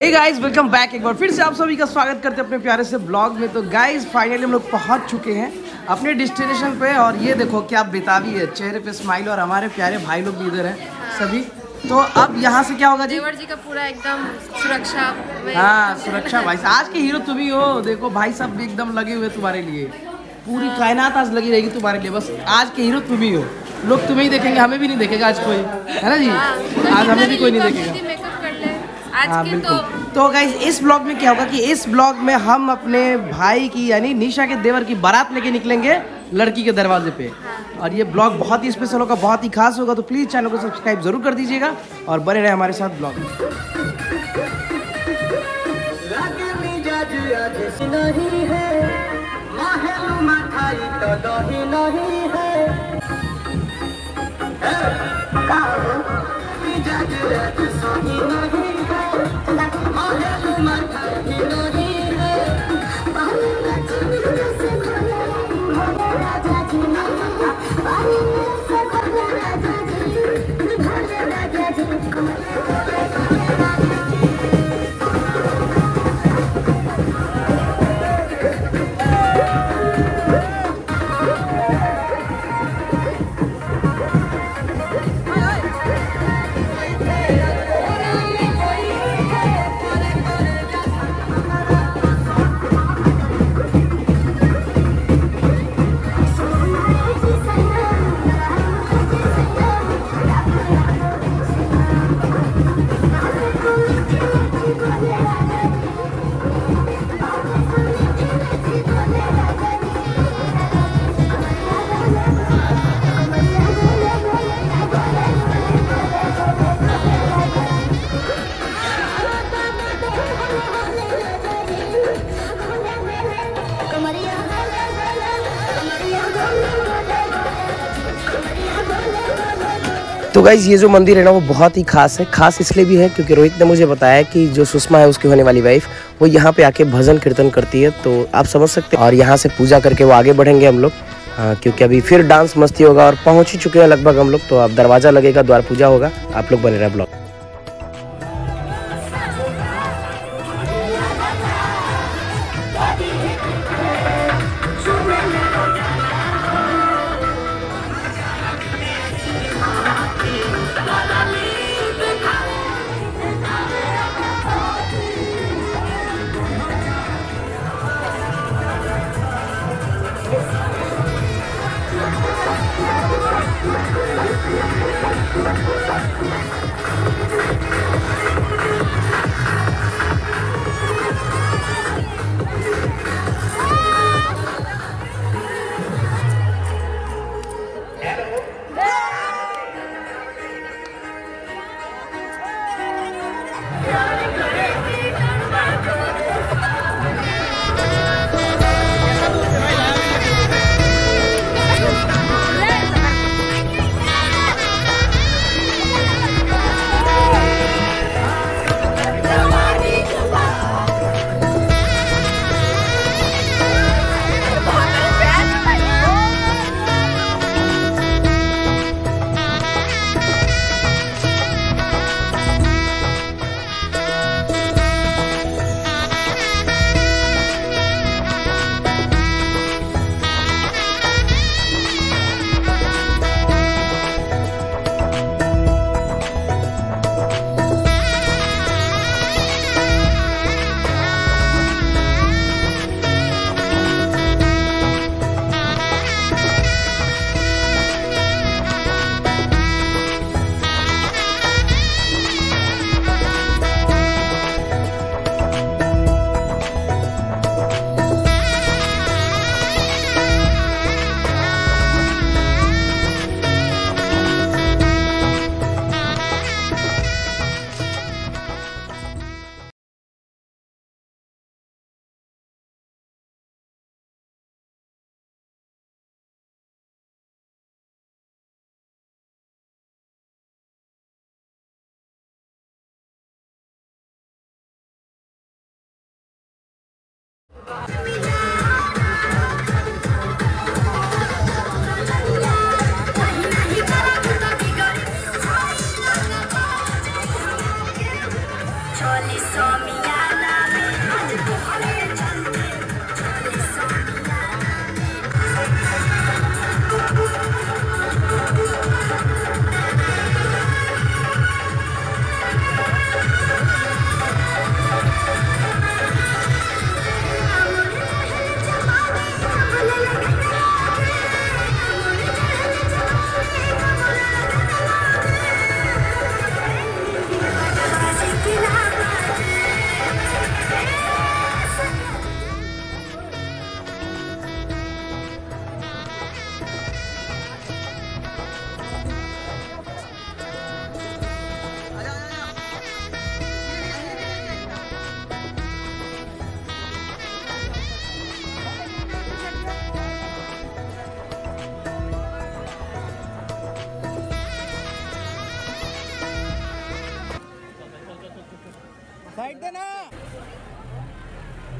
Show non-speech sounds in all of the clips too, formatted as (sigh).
Hey guys welcome back एक बार फिर से आप सभी का स्वागत करते हैं अपने प्यारे से ब्लॉग में। तो गाइस फाइनली हम लोग पहुँच चुके हैं अपने डेस्टिनेशन पे और ये देखो क्या बेताबी है चेहरे पे स्माइल और हमारे प्यारे भाई लोग भी इधर हैं सभी। तो अब यहाँ से क्या होगा जी? देवर जी का पूरा एकदम सुरक्षा हाँ सुरक्षा भाई साहब। आज के हीरो तुम ही हो। देखो भाई सब भी एकदम लगे हुए तुम्हारे लिए। पूरी कायनात आज लगी रहेगी तुम्हारे लिए। बस आज के हीरो तुम ही हो। लोग तुम्हें ही देखेंगे हमें भी नहीं देखेगा आज कोई। है ना जी? हाँ, आज हमें भी कोई नहीं (laughs) देखेगा। आज हाँ के तो तो गाइज़ इस ब्लॉग में क्या होगा कि इस ब्लॉग में हम अपने भाई की यानी निशा के देवर की बारात लेके निकलेंगे लड़की के दरवाजे पे। और ये ब्लॉग बहुत ही स्पेशल होगा बहुत ही खास होगा तो प्लीज़ चैनल को सब्सक्राइब ज़रूर कर दीजिएगा और बने रहे हमारे साथ ब्लॉग में नहीं है Vamos. गाइज़ ये जो मंदिर है ना वो बहुत ही खास है। खास इसलिए भी है क्योंकि रोहित ने मुझे बताया कि जो सुषमा है उसकी होने वाली वाइफ वो यहाँ पे आके भजन कीर्तन करती है। तो आप समझ सकते हैं। और यहाँ से पूजा करके वो आगे बढ़ेंगे हम लोग। हाँ, क्योंकि अभी फिर डांस मस्ती होगा और पहुँच ही चुके हैं लगभग हम लोग। तो अब दरवाज़ा लगेगा द्वार पूजा होगा। आप लोग बने रहे ब्लॉग।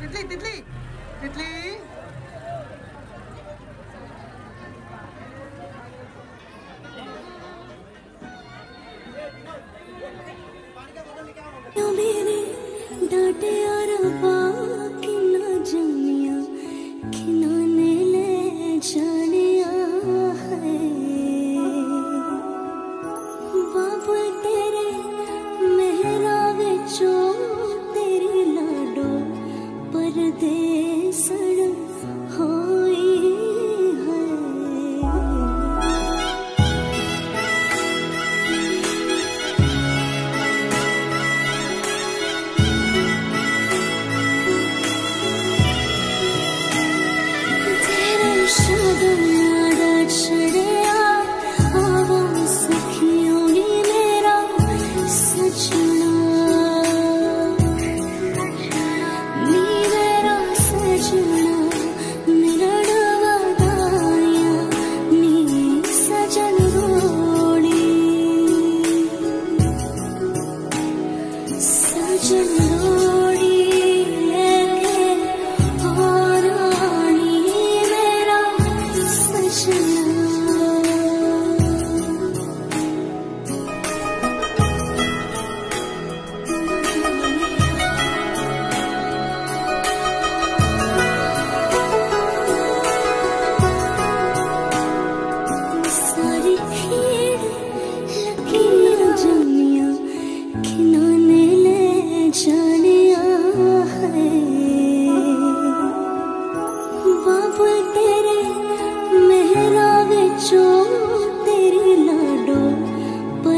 Tiddly, tiddly, tiddly.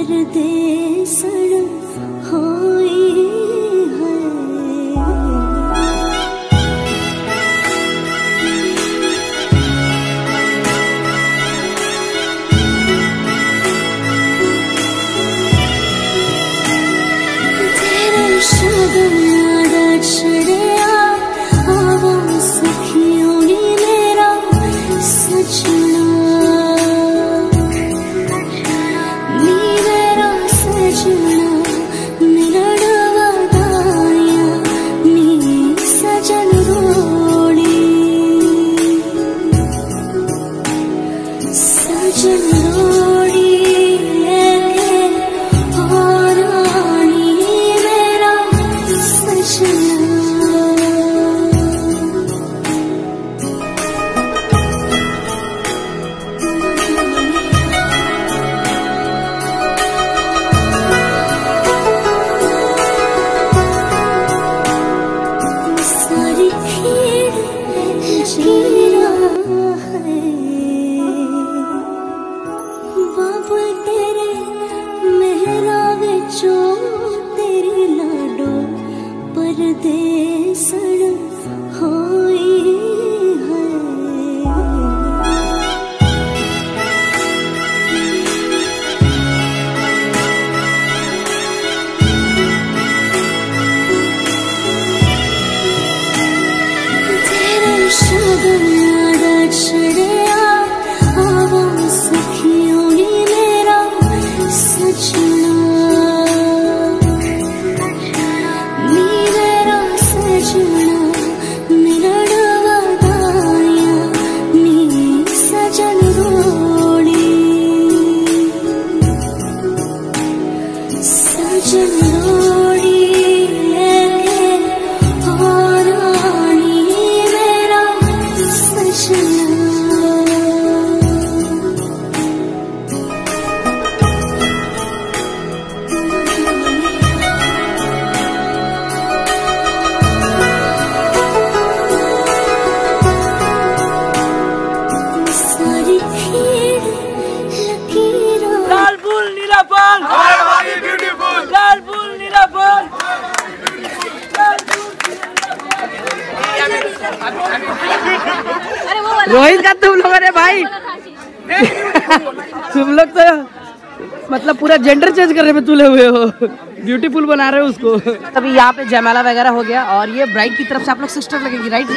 परदेस you. रोहित का तुम लोग अरे भाई। तुम लोग तो मतलब पूरा जेंडर चेंज करने में तुले हुए हो। ब्यूटीफुल बना रहे हो उसको। अभी यहाँ पे जयमाला वगैरह हो गया और ये ब्राइड की तरफ़ से आप लोग सिस्टर लगेगी राइट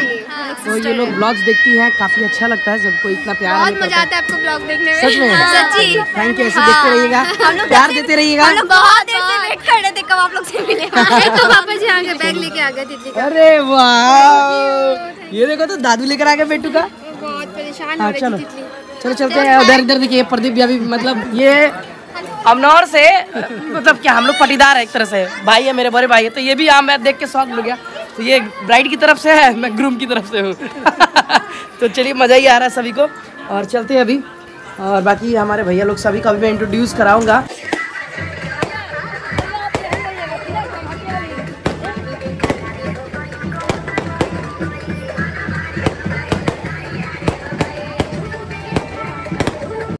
तो ये लोग ब्लॉग्स देखती हैं काफ़ी अच्छा लगता है सबको इतना प्यार बहुत मज़ा आता है आपको ब्लॉग देखने में। सच में? सच्ची थैंक यू ऐसे देखते रहिएगा। प्यार देते रहिएगा। हम लोग बहुत देर से वेट कर रहे थे कब आप लोग से मिले। (laughs) तो पापा जी आ गए बैग लेके आ गए तितली का। अरे वाह! ये देखो तो दादू लेकर आ गए बेटू का। बहुत परेशान हाँ हो रही चलो। थी चलो चलते हैं। उधर इधर देखिए प्रदीप भी अभी मतलब ये अमनौर से मतलब क्या, हम लोग पटीदार है एक तरह से। भाई है मेरे, बड़े भाई है। तो ये भी आम मैं देख के शौक लग गया। तो ये ब्राइड की तरफ़ से है, मैं ग्रूम की तरफ़ से हूँ। (laughs) तो चलिए, मज़ा ही आ रहा है सभी को। और चलते हैं अभी। और बाकी हमारे भैया लोग सभी को अभी मैं इंट्रोड्यूस कराऊँगा।